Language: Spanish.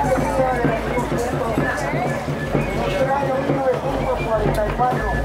la de 1944